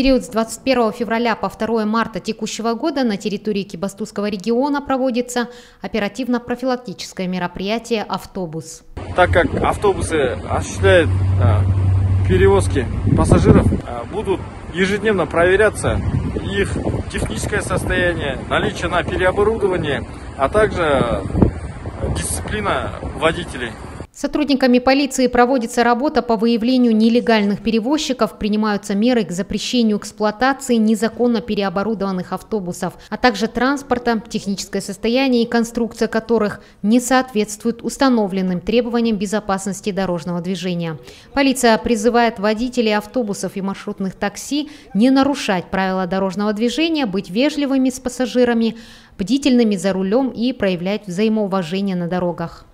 период с 21 февраля по 2 марта текущего года на территории Кибастузского региона проводится оперативно-профилактическое мероприятие «Автобус». Так как автобусы осуществляют а, перевозки пассажиров, а, будут ежедневно проверяться их техническое состояние, наличие на переоборудование, а также дисциплина водителей. Сотрудниками полиции проводится работа по выявлению нелегальных перевозчиков, принимаются меры к запрещению эксплуатации незаконно переоборудованных автобусов, а также транспорта, техническое состояние и конструкция которых не соответствуют установленным требованиям безопасности дорожного движения. Полиция призывает водителей автобусов и маршрутных такси не нарушать правила дорожного движения, быть вежливыми с пассажирами, бдительными за рулем и проявлять взаимоуважение на дорогах.